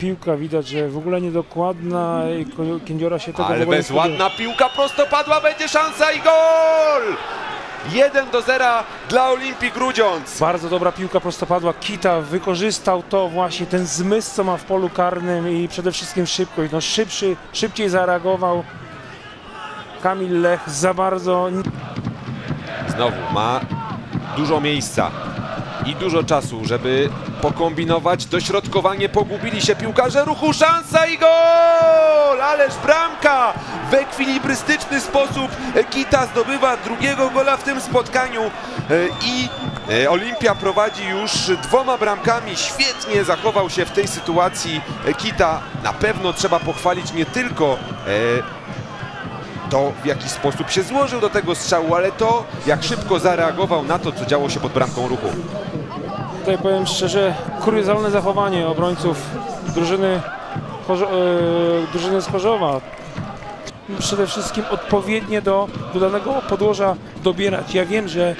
piłka widać, że w ogóle niedokładna i Kędziora się tego w ogóle nie Alves, spodziewał. ładna piłka prostopadła, będzie szansa i gol! 1 do 0 dla Olimpii Grudziądz. Bardzo dobra piłka prostopadła. Kita wykorzystał to właśnie, ten zmysł, co ma w polu karnym i przede wszystkim szybkość. No szybszy, szybciej zareagował Kamil Lech za bardzo. Znowu ma dużo miejsca i dużo czasu, żeby pokombinować. Dośrodkowanie pogubili się piłkarze ruchu, szansa i gol! Ależ bramka! W ekwilibrystyczny sposób Kita zdobywa drugiego gola w tym spotkaniu e, i e, Olimpia prowadzi już dwoma bramkami. Świetnie zachował się w tej sytuacji Kita. Na pewno trzeba pochwalić nie tylko e, to, w jaki sposób się złożył do tego strzału, ale to, jak szybko zareagował na to, co działo się pod bramką ruchu. Tutaj powiem szczerze, kuriozalne zachowanie obrońców drużyny, Chorzo- e, drużyny z Chorzowa. Przede wszystkim odpowiednie do, do danego podłoża dobierać. Ja wiem, że e,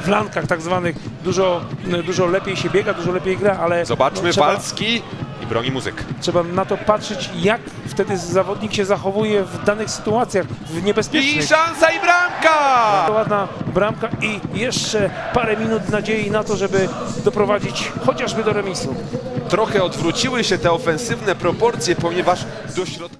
w lankach tak zwanych dużo, e, dużo lepiej się biega, dużo lepiej gra, ale Zobaczmy no, trzeba, Walski i broni muzyk. trzeba na to patrzeć, jak wtedy zawodnik się zachowuje w danych sytuacjach, w I niebezpiecznych. szansa i bramka! Ładna bramka i jeszcze parę minut nadziei na to, żeby doprowadzić chociażby do remisu. Trochę odwróciły się te ofensywne proporcje, ponieważ dośrodkowanie